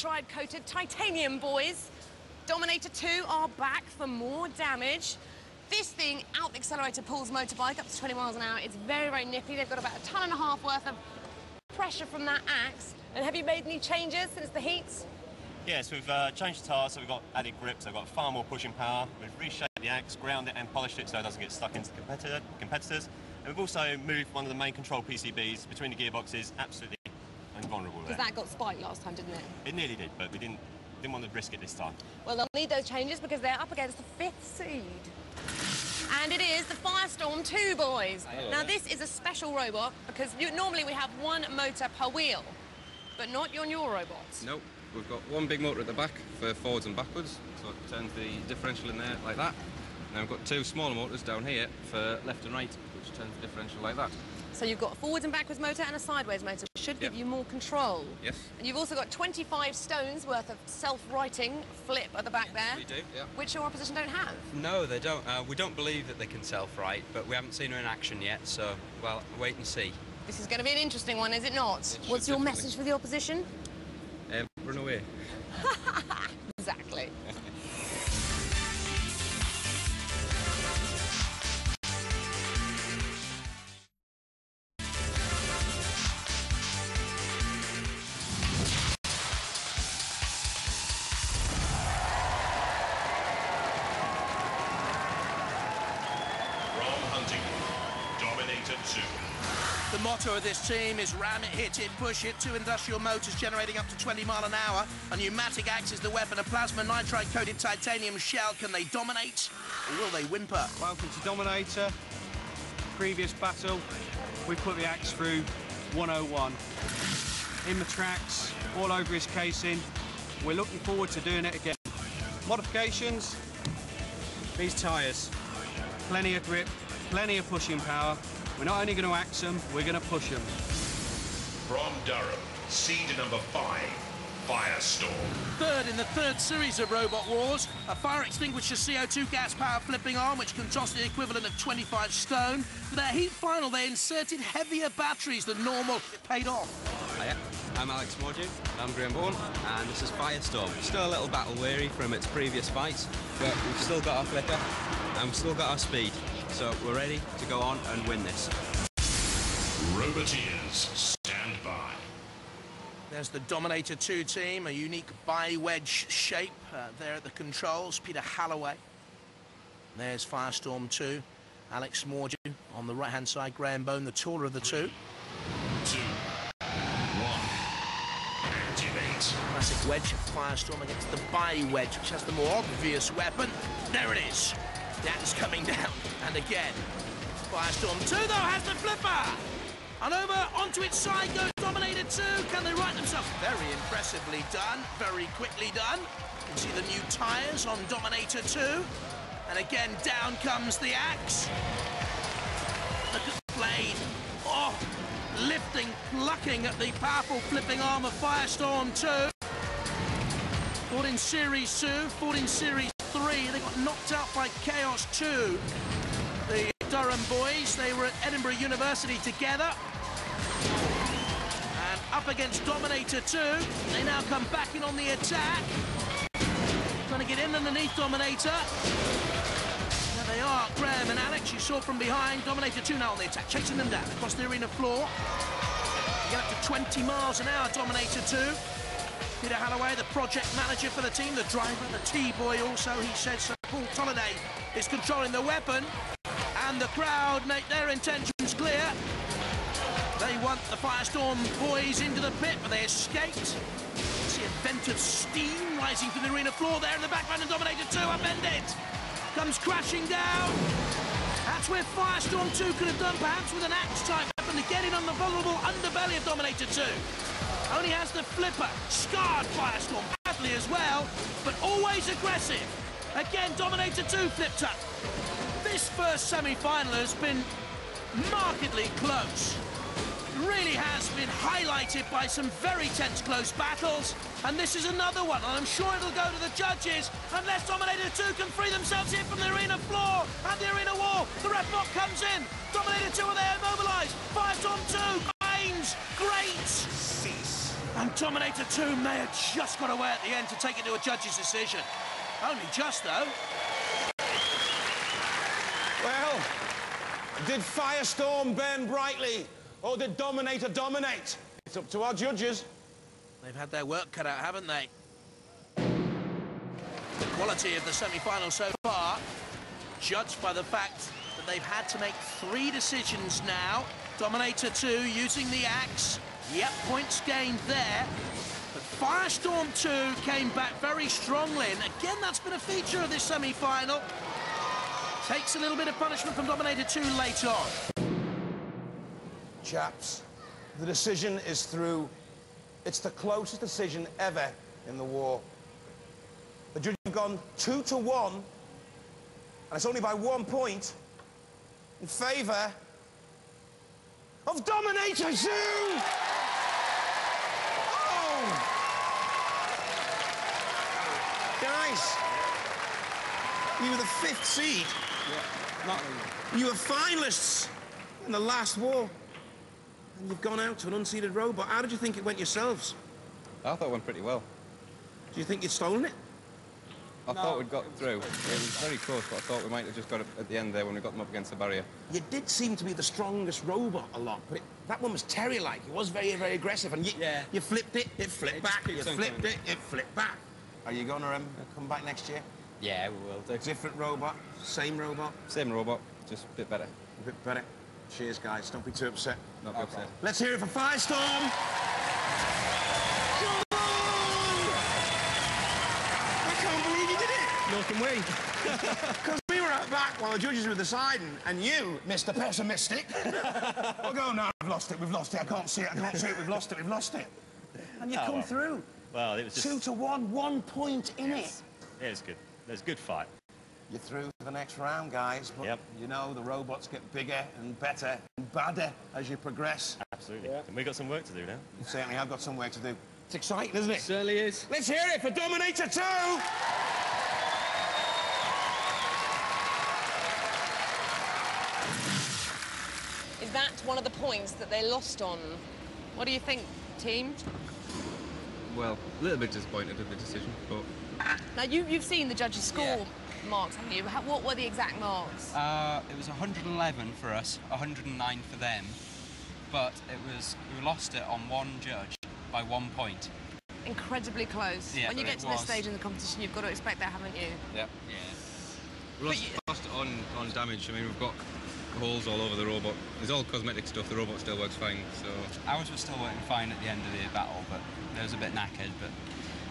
nitride-coated titanium boys. Dominator 2 are back for more damage. This thing out the accelerator pulls motorbike up to 20 miles an hour. It's very, very nippy. They've got about a ton and a half worth of pressure from that axe. And have you made any changes since the heats? Yes, we've uh, changed the tires, so we've got added grip, so we've got far more pushing power. We've reshaped the axe, ground it and polished it so it doesn't get stuck into competitor, competitors. And we've also moved one of the main control PCBs between the gearboxes, absolutely invulnerable there. Because that got spiked last time, didn't it? It nearly did, but we didn't, didn't want to risk it this time. Well, they'll need those changes because they're up against the fifth seed. And it is the Firestorm 2 boys. Hello now, there. this is a special robot because you, normally we have one motor per wheel, but not on your robots. Nope. We've got one big motor at the back for forwards and backwards, so it turns the differential in there like that. And then we've got two smaller motors down here for left and right, which turns the differential like that. So you've got a forwards and backwards motor and a sideways motor, which should give Yep. you more control. Yes. And you've also got 25 stones worth of self-righting flip at the back there, We do, yeah. which your opposition don't have. No, they don't. Uh, we don't believe that they can self-right, but we haven't seen her in action yet, so, well, wait and see. This is going to be an interesting one, is it not? should What's your definitely. message for the opposition? Um, run away. Dominator 2. The motto of this team is ram it, hit it, push it. Two industrial motors generating up to 20 mile an hour. A pneumatic axe is the weapon. A plasma nitride coated titanium shell. Can they dominate or will they whimper? Welcome to Dominator. Previous battle, we put the axe through 101. In the tracks, all over his casing. We're looking forward to doing it again. Modifications, these tyres. Plenty of grip, plenty of pushing power. We're not only going to axe them, we're going to push them. From Durham, seed number 5, Firestorm. Third in the third series of Robot Wars, a fire extinguisher CO2 gas power flipping arm which can toss the equivalent of 25 stone. For their heat final, they inserted heavier batteries than normal. It paid off. Hiya, I'm Alex Mordew. I'm Graham Bone, and this is Firestorm. Still a little battle weary from its previous fights, but we've still got our flicker, and we've still got our speed. So we're ready to go on and win this. Roboteers, stand by. There's the Dominator 2 team, a unique bi-wedge shape uh, there at the controls. Peter Halloway. There's Firestorm 2. Alex Mordew on the right-hand side. Graham Bone, the taller of the two. 2, 1. Activate. Classic wedge, Firestorm against the bi-wedge, which has the more obvious weapon. There it is. The axe coming down. And again. Firestorm 2, though, has the flipper. And over onto its side goes Dominator 2. Can they right themselves? Very impressively done. Very quickly done. You can see the new tyres on Dominator 2. And again, down comes the axe. Look at the blade. Oh, lifting, plucking at the powerful flipping arm of Firestorm 2. Fought in Series 2, fought in Series 3. They got knocked out by Chaos 2. The Durham boys, they were at Edinburgh University together. And up against Dominator 2. They now come back in on the attack. Trying to get in underneath Dominator. There they are, Graham and Alex. You saw from behind. Dominator 2 now on the attack, chasing them down across the arena floor. Get up to 20 miles an hour, Dominator 2. Peter Halloway, the project manager for the team, the driver, the T-boy also, he said so. Paul Tolliday is controlling the weapon. And the crowd make their intentions clear. They want the Firestorm boys into the pit, but they escaped. See a vent of steam rising from the arena floor there in the background, and Dominator 2 upended. Comes crashing down. That's where Firestorm 2 could have done, perhaps with an axe-type weapon to get in on the vulnerable underbelly of Dominator 2. Only has the flipper, scarred Firestorm badly as well, but always aggressive. Again, Dominator 2 flipped up. This first semi-final has been markedly close. Really has been highlighted by some very tense close battles, and this is another one, and I'm sure it'll go to the judges unless Dominator 2 can free themselves here from the arena floor and the arena wall. The ref bot comes in. Dominator 2 are there, immobilised. Firestorm 2, Baines, great. And Dominator 2 may have just got away at the end to take it to a judge's decision. Only just, though. Well, did Firestorm burn brightly, or did Dominator dominate? It's up to our judges. They've had their work cut out, haven't they? The quality of the semi-final so far, judged by the fact that they've had to make three decisions now. Dominator 2 using the axe. Yep, points gained there. But Firestorm 2 came back very strongly, and again, that's been a feature of this semi-final. Takes a little bit of punishment from Dominator 2 later on. Chaps, the decision is through. It's the closest decision ever in the war. The judges have gone two to one, and it's only by one point in favour of Dominator 2! Guys, you were the fifth seed. Yeah, not really. You were finalists in the last war. And you've gone out to an unseeded robot. How did you think it went yourselves? I thought it went pretty well. Do you think you'd stolen it? I thought we'd got through. It was very close, but I thought we might have just got it at the end there when we got them up against the barrier. You did seem to be the strongest robot a lot, but it, that one was Terry-like. It was very, very aggressive, and you, Yeah. you flipped it, it flipped It back. keeps You flipped coming. it, it flipped back. Are you going to um, come back next year? Yeah, we will do. Different robot, same robot, Same robot, just a bit better. a bit better. Cheers, guys. Don't be too upset. Not be upset. Let's hear it for Firestorm. Come! I can't believe you did it. No can we. Because we were out back while the judges were deciding, and you, Mr. Pessimistic. oh, go now. We've lost it. We've lost it. I can't see it. I can't see it. We've lost it. We've lost it. And you Oh, come well. through. Well, it was just... Two to one, one point in it. Yeah, it was good. It was a good fight. You're through to the next round, guys. But Yep. you know the robots get bigger and better and badder as you progress. Absolutely. And we've got some work to do now. You certainly have got some work to do. It's exciting, isn't it? it? Certainly is. Let's hear it for Dominator 2! Is that one of the points that they lost on? What do you think, team? Well, a little bit disappointed with the decision, but Now, you, you've seen the judges' score marks, haven't you? How, what were the exact marks? Uh, it was 111 for us, 109 for them, but it was we lost it on one judge by one point. Incredibly close. Yeah, when you get it to this stage in the competition, you've got to expect that, haven't you? yeah. Yeah. We lost, lost on, on damage. I mean, we've got holes all over the robot. It's all cosmetic stuff. The robot still works fine, so... Ours was still working fine at the end of the battle, but it was a bit knackered. But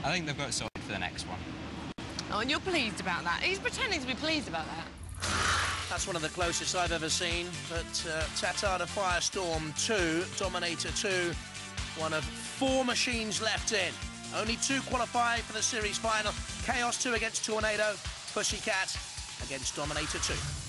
I think they've got it sorted for the next one. Oh, and you're pleased about that. He's pretending to be pleased about that. That's one of the closest I've ever seen. But uh, Tatata Firestorm 2, Dominator 2, one of four machines left in. Only two qualify for the series final. Chaos 2 against Tornado, Pussycat against Dominator 2.